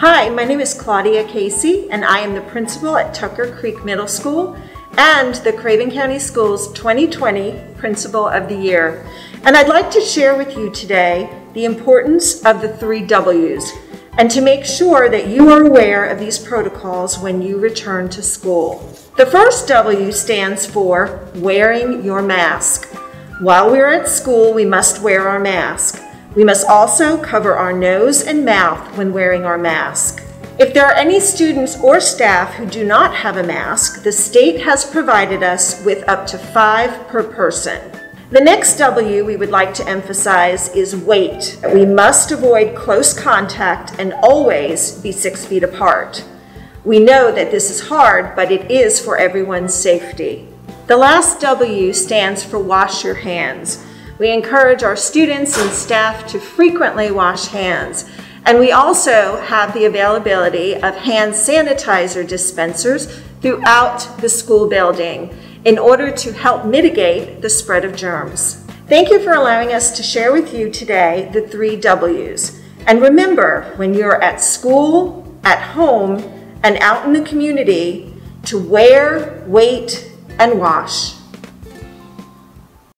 Hi, my name is Claudia Casey, and I am the principal at Tucker Creek Middle School and the Craven County Schools 2020 Principal of the Year. And I'd like to share with you today the importance of the three W's and to make sure that you are aware of these protocols when you return to school. The first W stands for wearing your mask. While we're at school, we must wear our mask. We must also cover our nose and mouth when wearing our mask. If there are any students or staff who do not have a mask, the state has provided us with up to five per person. The next W we would like to emphasize is wait. We must avoid close contact and always be six feet apart. We know that this is hard, but it is for everyone's safety. The last W stands for wash your hands. We encourage our students and staff to frequently wash hands. And we also have the availability of hand sanitizer dispensers throughout the school building in order to help mitigate the spread of germs. Thank you for allowing us to share with you today the three W's. And remember, when you're at school, at home, and out in the community, to wear, wait, and wash.